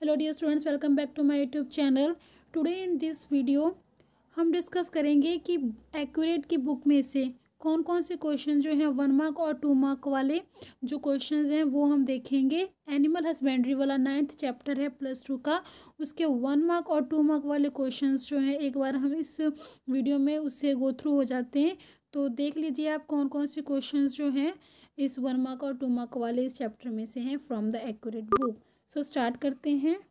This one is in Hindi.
Hello dear students welcome back to my YouTube channel today in this video हम डिस्कस करेंगे कि एक्यूरेट की बुक में से कौन कौन से क्वेश्चन जो हैं वन मार्क और टू मार्क वाले जो क्वेश्चंस हैं, वो हम देखेंगे। एनिमल हस्बेंड्री वाला नाइन्थ चैप्टर है प्लस टू का। उसके वन मार्क और टू मार्क वाले क्वेश्चन जो हैं, एक बार हम इस वीडियो में उससे गो थ्रू हो जाते हैं। तो देख लीजिए आप कौन कौन से क्वेश्चन जो हैं, इस वन मार्क और टू मार्क वाले इस चैप्टर में से हैं from the accurate book so start करते हैं।